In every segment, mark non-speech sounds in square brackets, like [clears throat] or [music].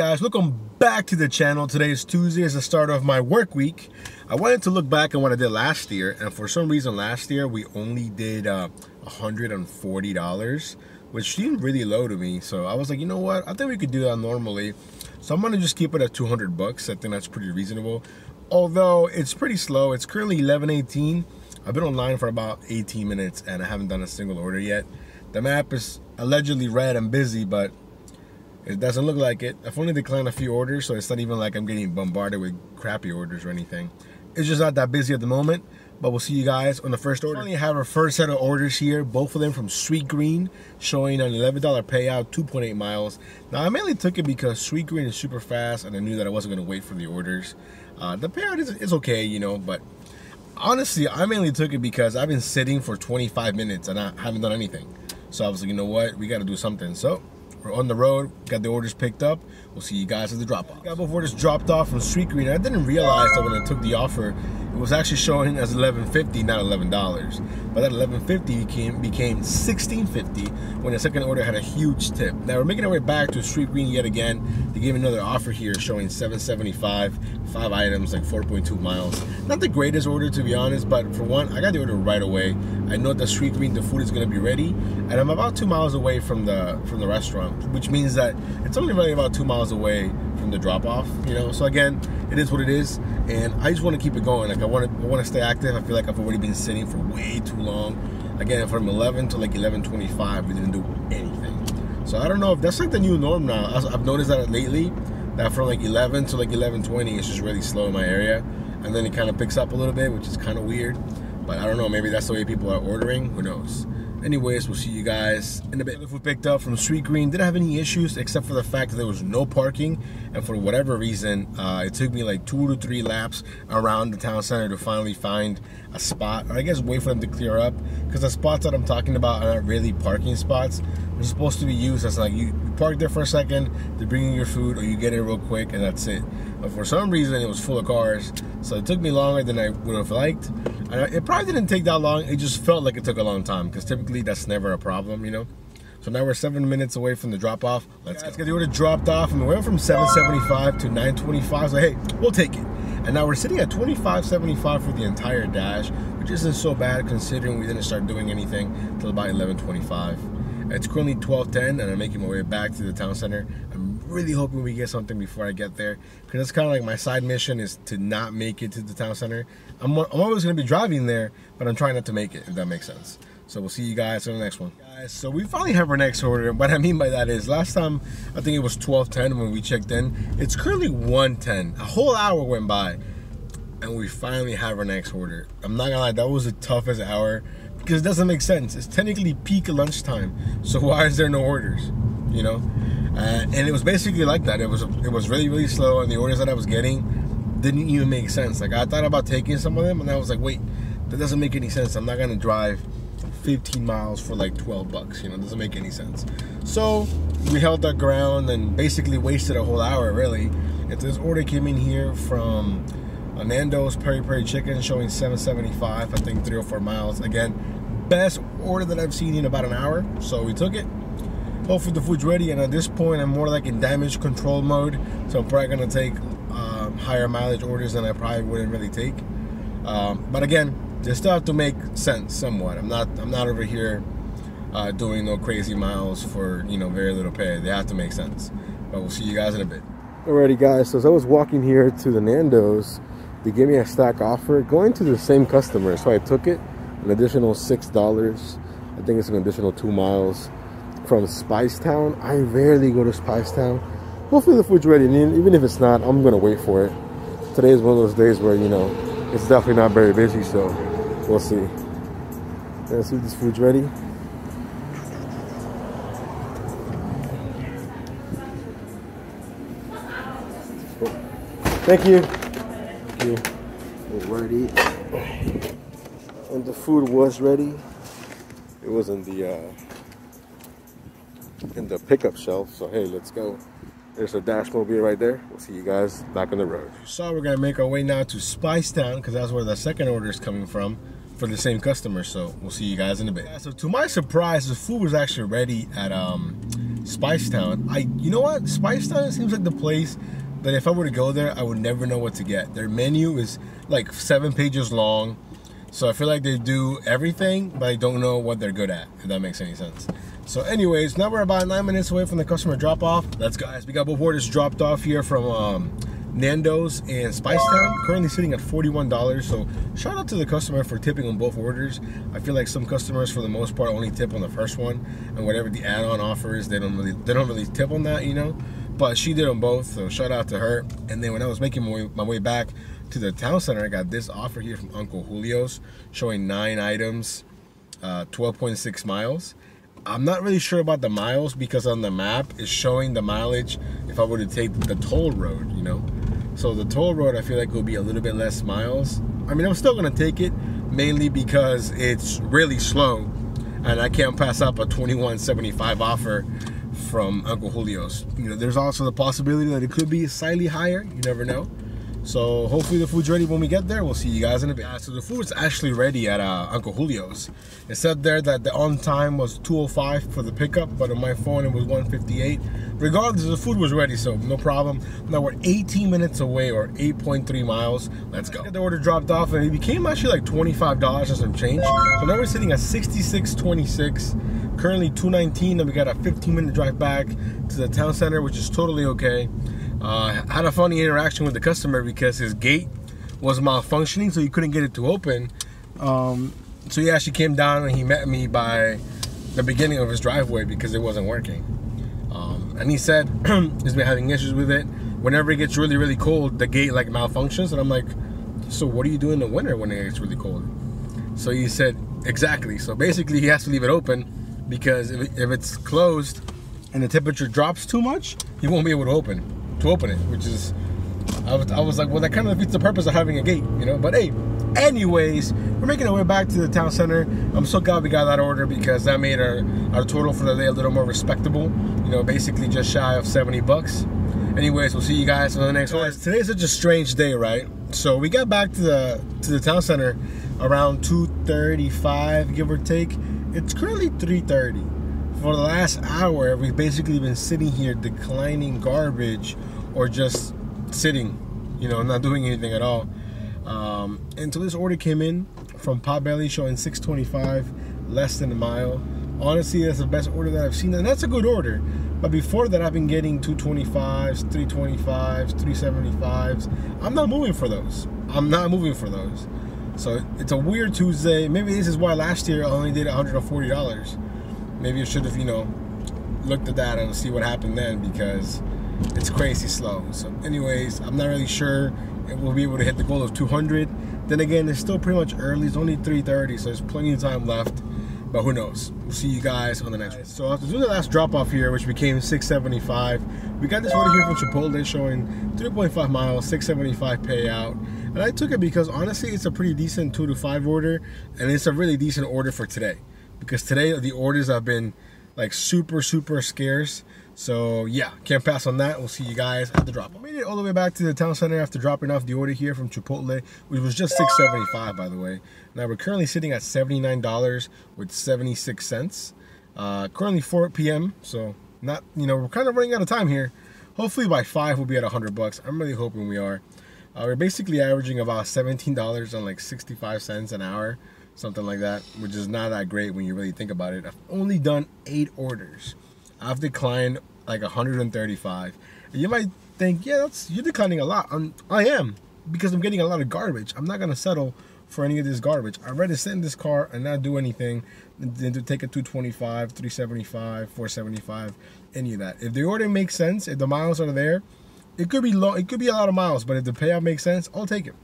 guys, welcome back to the channel. Today is Tuesday, is the start of my work week. I wanted to look back on what I did last year, and for some reason last year we only did uh, $140, which seemed really low to me. So I was like, you know what? I think we could do that normally. So I'm gonna just keep it at 200 bucks. I think that's pretty reasonable. Although it's pretty slow. It's currently 11:18. I've been online for about 18 minutes and I haven't done a single order yet. The map is allegedly red and busy, but it doesn't look like it. I've only declined a few orders, so it's not even like I'm getting bombarded with crappy orders or anything. It's just not that busy at the moment, but we'll see you guys on the first order. We have our first set of orders here, both of them from Sweetgreen, showing an $11 payout, 2.8 miles. Now, I mainly took it because Sweetgreen is super fast, and I knew that I wasn't going to wait for the orders. Uh, the payout is, is okay, you know, but honestly, I mainly took it because I've been sitting for 25 minutes and I haven't done anything. So I was like, you know what, we got to do something. So we're on the road, got the orders picked up. We'll see you guys at the drop off. Got both orders dropped off from Sweetgreen. I didn't realize that when I took the offer, was actually showing as 11.50, not $11. But that 11.50 became became 16.50 when the second order had a huge tip. Now we're making our way back to Sweetgreen yet again. They gave another offer here showing 7.75, five items, like 4.2 miles. Not the greatest order to be honest, but for one, I got the order right away. I know that Sweetgreen, the food is gonna be ready, and I'm about two miles away from the from the restaurant, which means that it's only really about two miles away the drop off. You know, so again, it is what it is, and I just want to keep it going. Like I want to, I want to stay active. I feel like I've already been sitting for way too long. Again, from 11 to like 11:25, we didn't do anything. So I don't know if that's like the new norm now. I've noticed that lately, that from like 11 to like 11:20, it's just really slow in my area, and then it kind of picks up a little bit, which is kind of weird. But I don't know. Maybe that's the way people are ordering. Who knows? Anyways, we'll see you guys in a bit. If we picked up from Sweetgreen, didn't have any issues except for the fact that there was no parking. And for whatever reason, uh, it took me like two to three laps around the town center to finally find a spot. Or I guess wait for them to clear up. Because the spots that I'm talking about are not really parking spots. They're supposed to be used as like you park there for a second, they bring you your food, or you get it real quick, and that's it. But for some reason, it was full of cars. So it took me longer than I would have liked. And it probably didn't take that long. It just felt like it took a long time because typically that's never a problem, you know. So now we're seven minutes away from the drop off. Let's get the have dropped off, and we went from 775 to 925. So hey, we'll take it. And now we're sitting at 2575 for the entire dash, which isn't so bad considering we didn't start doing anything till about 1125. It's currently 1210 and I'm making my way back to the town center. I'm really hoping we get something before I get there because it's kind of like my side mission is to not make it to the town center. I'm, I'm always going to be driving there, but I'm trying not to make it, if that makes sense. So we'll see you guys in the next one. Guys, so we finally have our next order. What I mean by that is last time I think it was 1210 when we checked in. It's currently 110. A whole hour went by and we finally have our next order. I'm not gonna lie, that was the toughest hour because it doesn't make sense. It's technically peak lunchtime, so why is there no orders? You know, uh, and it was basically like that. It was it was really really slow, and the orders that I was getting didn't even make sense. Like I thought about taking some of them, and I was like, wait, that doesn't make any sense. I'm not gonna drive 15 miles for like 12 bucks. You know, doesn't make any sense. So we held our ground and basically wasted a whole hour really. If this order came in here from Nando's Peri Peri Chicken showing 775, I think three or four miles. Again, best order that I've seen in about an hour. So we took it. Hopefully the food's ready. And at this point, I'm more like in damage control mode. So I'm probably gonna take um, higher mileage orders than I probably wouldn't really take. Um, but again, they still have to make sense somewhat. I'm not I'm not over here uh, doing no crazy miles for you know very little pay. They have to make sense. But we'll see you guys in a bit. Alrighty guys, so as I was walking here to the Nando's, they gave me a stack offer going to the same customer. So I took it, an additional $6. I think it's an additional two miles from Spicetown. I rarely go to Spicetown. Hopefully the food's ready. And even if it's not, I'm gonna wait for it. Today is one of those days where, you know, it's definitely not very busy, so we'll see. Let's see if this food's ready. Thank you. Thank you. Alrighty. And the food was ready. It was in the uh, the pickup shelf. So hey, let's go. There's a Dashmobile right there. We'll see you guys back on the road. So we're gonna make our way now to Spicetown because that's where the second order is coming from for the same customer. So we'll see you guys in a bit. So to my surprise, the food was actually ready at um, Spice Town. I, you know what? Spice Town seems like the place that if I were to go there, I would never know what to get. Their menu is like seven pages long. So I feel like they do everything, but I don't know what they're good at, if that makes any sense. So anyways, now we're about nine minutes away from the customer drop off. Go. Guys, we got both orders dropped off here from um, Nando's and Spice Town. Currently sitting at $41. So shout out to the customer for tipping on both orders. I feel like some customers for the most part only tip on the first one and whatever the add-on offer is, they don't really they don't really tip on that, you know. But she did them both, so shout out to her. And then when I was making my way, my way back to the town center, I got this offer here from Uncle Julio's showing nine items, uh, 12.6 miles. I'm not really sure about the miles because on the map it's showing the mileage if I were to take the toll road, you know. So the toll road I feel like will be a little bit less miles. I mean I'm still gonna take it mainly because it's really slow and I can't pass up a 2175 offer from Uncle Julio's. You know, there's also the possibility that it could be slightly higher. You never know. So hopefully the food's ready when we get there. We'll see you guys in a bit. Uh, so the food's actually ready at uh, Uncle Julio's. It said there that the on time was 205 for the pickup, but on my phone it was 158. Regardless, the food was ready, so no problem. Now we're 18 minutes away or 8.3 miles. Let's go. The order dropped off and it became actually like $25 and some change. So now we're sitting at 66.26. Currently 219 and we got a 15 minute drive back to the town center, which is totally okay. Uh, had a funny interaction with the customer because his gate was malfunctioning, so he couldn't get it to open. Um, so he actually came down and he met me by the beginning of his driveway because it wasn't working. Um, and he said [clears throat] he's been having issues with it. Whenever it gets really, really cold, the gate like malfunctions. And I'm like, so what do you do in the winter when it gets really cold? So he said, exactly. So basically, he has to leave it open because if, if it's closed and the temperature drops too much, he won't be able to open to open it, which is, I was, I was like, well, that kind of defeats the purpose of having a gate, you know. But hey, anyways, we're making our way back to the town center. I'm so glad we got that order because that made our, our total for the day a little more respectable. You know, basically just shy of 70 bucks. Anyways, we'll see you guys on the next one. Today's such a strange day, right? So we got back to the to the town center around 2:35, give or take. It's currently 3:30 for the last hour, we've basically been sitting here declining garbage or just sitting, you know, not doing anything at all. Um, until this order came in from Potbelly showing 625, less than a mile. Honestly, that's the best order that I've seen, and that's a good order. But before that, I've been getting 225s, 325s, 375s. I'm not moving for those. I'm not moving for those. So it's a weird Tuesday. Maybe this is why last year I only did $140 maybe I should have, you know, looked at that and see what happened then because it's crazy slow. So, anyways, I'm not really sure if we'll be able to hit the goal of 200. Then again, it's still pretty much early. It's only 3:30, so there's plenty of time left. But who knows? We'll see you guys on the next one. So after doing the last drop off here, which became 675, we got this order here from Chipotle showing 3.5 miles, 675 payout. And I took it because honestly, it's a pretty decent two to five order, and it's a really decent order for today because today the orders have been like super super scarce. So yeah can't pass on that. We'll see you guys at the drop I made it all the way back to the town center after dropping off the order here from Chipotle which was just 6.75 by the way. Now we're currently sitting at $79 with 76 cents. Uh, currently 4 p.m so not you know we're kind of running out of time here. Hopefully by 5 we'll be at 100 bucks. I'm really hoping we are. Uh, we're basically averaging about $17 on like 65 cents an hour something like that, which is not that great when you really think about it. I've only done eight orders. I've declined like 135. You might think, yeah, that's you're declining a lot. I'm, I am because I'm getting a lot of garbage. I'm not gonna settle for any of this garbage. I'd rather sit in this car and not do anything than to take a 225, 375, 475, any of that. If the order makes sense, if the miles are there, it could be low. It could be a lot of miles, but if the payout makes sense, I'll take it.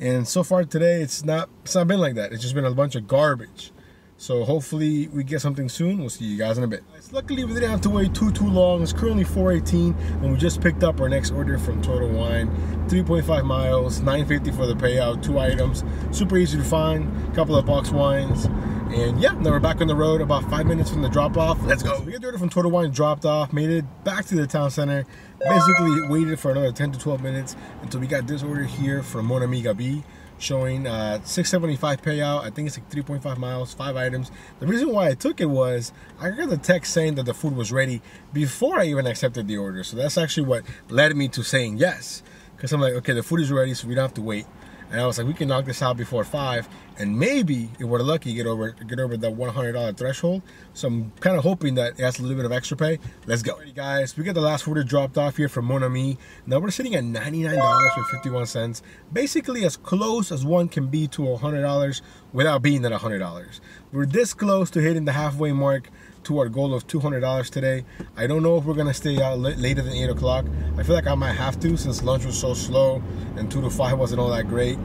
And so far today, it's not it's not been like that. It's just been a bunch of garbage. So hopefully we get something soon. We'll see you guys in a bit. Luckily we didn't have to wait too too long. It's currently 418 and we just picked up our next order from Total Wine. 3.5 miles, 950 for the payout, two items. Super easy to find, couple of box wines. And yeah, now we're back on the road about five minutes from the drop off. Let's go. We got the order from Total Wine dropped off, made it back to the town center. Basically waited for another 10 to 12 minutes until we got this order here from Mon Ami Gabi showing uh, 675 payout. I think it's like 3.5 miles, five items. The reason why I took it was I got the text saying that the food was ready before I even accepted the order. So that's actually what led me to saying yes. Because I'm like, okay, the food is ready, so we don't have to wait. And I was like, we can knock this out before five, and maybe if we're lucky, get over get over that $100 threshold. So I'm kind of hoping that it has a little bit of extra pay. Let's go, Alrighty, guys. We got the last order dropped off here from Mon Ami. Now we're sitting at $99.51, basically as close as one can be to $100 without being at $100. We're this close to hitting the halfway mark to our goal of $200 today. I don't know if we're gonna stay out later than 8 o'clock. I feel like I might have to since lunch was so slow and 2 to 5 wasn't all that great.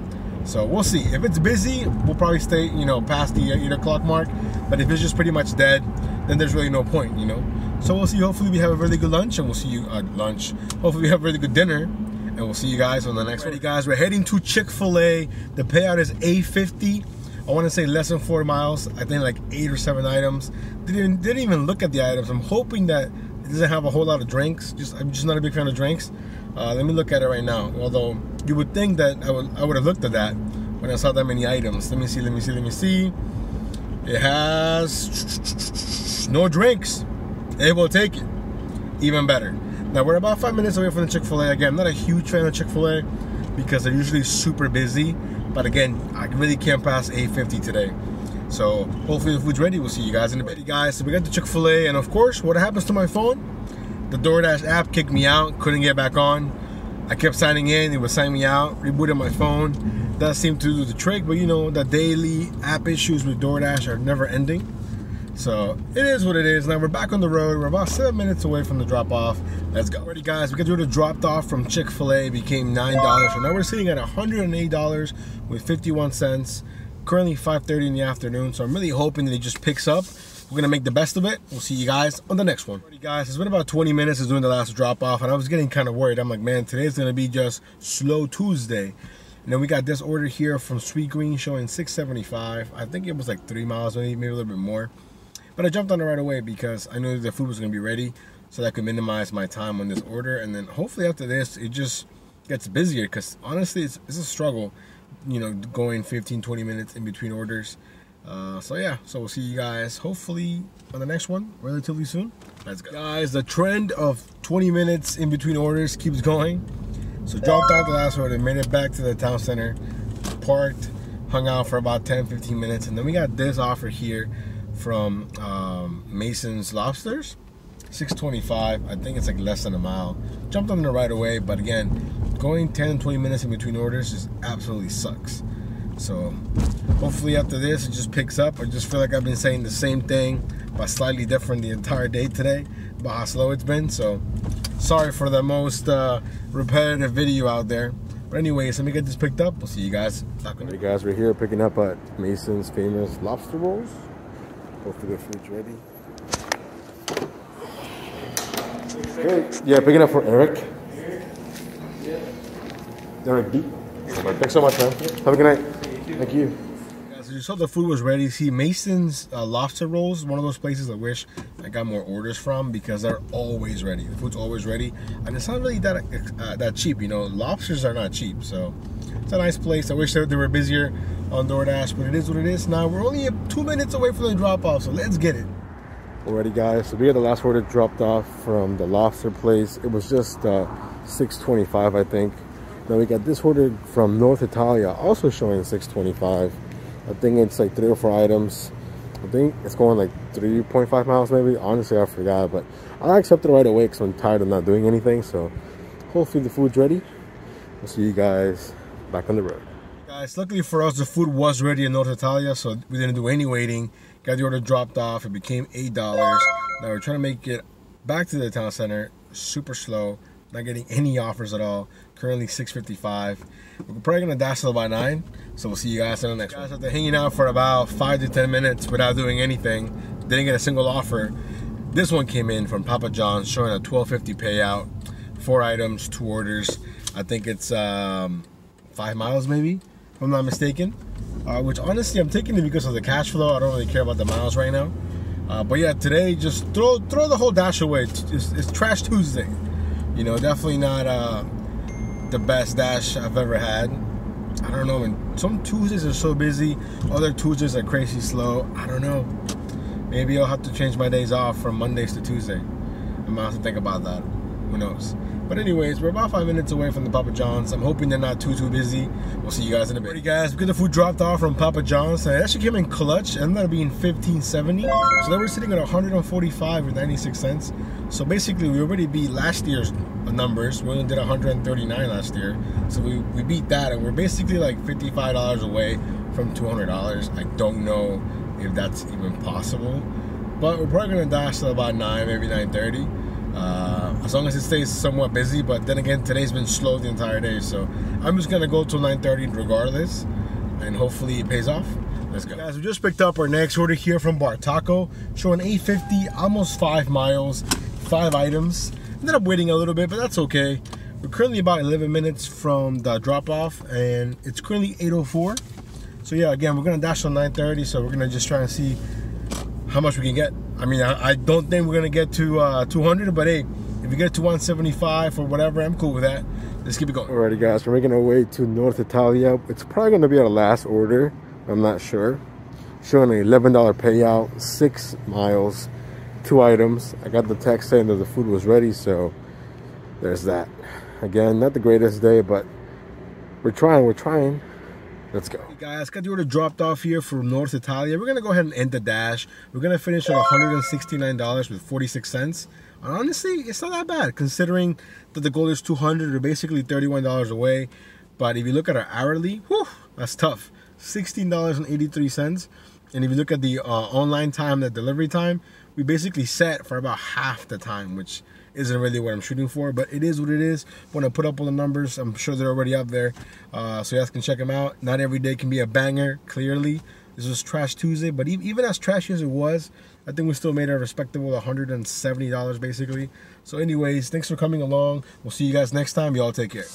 So we'll see. If it's busy, we'll probably stay, you know, past the uh, 8 o'clock mark. But if it's just pretty much dead, then there's really no point, you know. So we'll see. Hopefully we have a really good lunch and we'll see you at lunch. Hopefully we have a really good dinner and we'll see you guys on the next one. guys, we're heading to Chick-fil-A. The payout is 850 I want to say less than four miles. I think like eight or seven items. Didn't didn't even look at the items. I'm hoping that it doesn't have a whole lot of drinks. Just I'm just not a big fan of drinks. Uh, let me look at it right now. Although you would think that I would I would have looked at that when I saw that many items. Let me see. Let me see. Let me see. It has no drinks. It will take it. Even better. Now we're about five minutes away from the Chick-fil-A. Again, I'm not a huge fan of Chick-fil-A because they're usually super busy. But again, I really can't pass 850 today. So hopefully the food's ready. We'll see you guys in a bit. Guys, so we got the Chick-fil-A and of course, what happens to my phone? The DoorDash app kicked me out, couldn't get back on. I kept signing in, it would sign me out, rebooted my phone. Does seem to do the trick, but you know, the daily app issues with DoorDash are never ending. So it is what it is. Now we're back on the road. We're about seven minutes away from the drop off. Let's go. Alrighty guys, we got the dropped off from Chick-fil-A, became $9. So now we're sitting at $108 with 51 cents. Currently 5.30 in the afternoon. So I'm really hoping that it just picks up. We're gonna make the best of it. We'll see you guys on the next one. Alrighty guys, it's been about 20 minutes since doing the last drop off and I was getting kind of worried. I'm like, man, today's gonna be just slow Tuesday. And then we got this order here from Sweetgreen showing 675. I think it was like three miles, maybe a little bit more. But I jumped on it right away because I knew the food was going to be ready so that I could minimize my time on this order. And then hopefully after this, it just gets busier because honestly, it's, it's a struggle, you know, going 15, 20 minutes in between orders. Uh, so yeah, so we'll see you guys hopefully on the next one relatively soon. Let's go. Guys, the trend of 20 minutes in between orders keeps going. So dropped off the last order, made it back to the town center, parked, hung out for about 10, 15 minutes. And then we got this offer here from um, Mason's Lobsters. 625 I think it's like less than a mile. Jumped on it right away but again going 10 20 minutes in between orders just absolutely sucks. So hopefully after this it just picks up. I just feel like I've been saying the same thing but slightly different the entire day today about how slow it's been. So sorry for the most uh, repetitive video out there. But anyways let me get this picked up. We'll see you guys. On guys we're here picking up at Mason's famous lobster rolls Hopefully the food's ready. Okay, yeah, picking up for Eric. Eric B. Thanks so much, man. Have a good night. Thank you. So you saw the food was ready. See, Mason's uh, lobster rolls, one of those places I wish I got more orders from because they're always ready. The food's always ready, and it's not really that uh, that cheap. You know, lobsters are not cheap, so it's a nice place. I wish they were busier on DoorDash, but it is what it is. Now we're only two minutes away from the drop off, so let's get it. Alrighty, guys. So we had the last order dropped off from the lobster place. It was just uh, 6.25, I think. Now we got this order from North Italia, also showing 6.25. I think it's like three or four items. I think it's going like 3.5 miles maybe. Honestly, I forgot, but I accepted right away because I'm tired of not doing anything. So hopefully the food's ready. We'll see you guys back on the road. Guys, luckily for us, the food was ready in North Italia, so we didn't do any waiting. Got the order dropped off. It became $8. Now we're trying to make it back to the town center. Super slow. Not getting any offers at all. Currently 6.55. We're probably going to dash till by 9. So we'll see you guys in the next guys, one. After hanging out for about 5 to 10 minutes without doing anything, didn't get a single offer. This one came in from Papa John's showing a 12.50 payout. Four items, two orders. I think it's... Um, five miles maybe, if I'm not mistaken. Uh, which honestly, I'm taking it because of the cash flow. I don't really care about the miles right now. Uh, but yeah, today just throw throw the whole dash away. It's, it's, it's Trash Tuesday. You know, definitely not uh, the best dash I've ever had. I don't know. And some Tuesdays are so busy, other Tuesdays are crazy slow. I don't know. Maybe I'll have to change my days off from Mondays to Tuesday. I might have to think about that. Who knows? But anyways, we're about five minutes away from the Papa John's. I'm hoping they're not too too busy. We'll see you guys in a bit. Alrighty guys, we got the food dropped off from Papa John's. It actually came in clutch. Ended up being 15.70. So then we're sitting at 145 with 96 cents. So basically we already beat last year's numbers. We only did 139 last year. So we, we beat that and we're basically like $55 away from $200. I don't know if that's even possible. But we're probably gonna dash till about 9, maybe 9.30 uh, as long as it stays somewhat busy. But then again, today's been slow the entire day, so I'm just gonna go till 9:30 regardless, and hopefully it pays off. Let's go. Guys, we just picked up our next order here from Bartaco, showing 850, almost five miles, five items. Ended up waiting a little bit, but that's okay. We're currently about 11 minutes from the drop off, and it's currently 8:04. So yeah, again, we're gonna dash till 9:30, so we're gonna just try and see how much we can get. I mean, I, I don't think we're gonna get to uh, 200, but hey, if we get to 175 or whatever, I'm cool with that. Let's keep it going. Alrighty, guys, we're making our way to North Italia. It's probably gonna be our last order. I'm not sure. Showing an $11 payout, six miles, two items. I got the text saying that the food was ready, so there's that. Again, not the greatest day, but we're trying, we're trying. Let's go. Hey guys, got the order dropped off here from North Italia. We're gonna go ahead and end the dash. We're gonna finish at $169 with 46 cents. And honestly, it's not that bad considering that the goal is 200 or basically $31 away. But if you look at our hourly, whew, that's tough. $16.83. And if you look at the uh, online time, the delivery time, we basically set for about half the time, which isn't really what I'm shooting for, but it is what it is. When I put up all the numbers, I'm sure they're already up there. Uh, so you guys can check them out. Not every day can be a banger, clearly. This was Trash Tuesday, but even as trashy as it was, I think we still made a respectable $170 basically. So anyways, thanks for coming along. We'll see you guys next time. Y'all take care.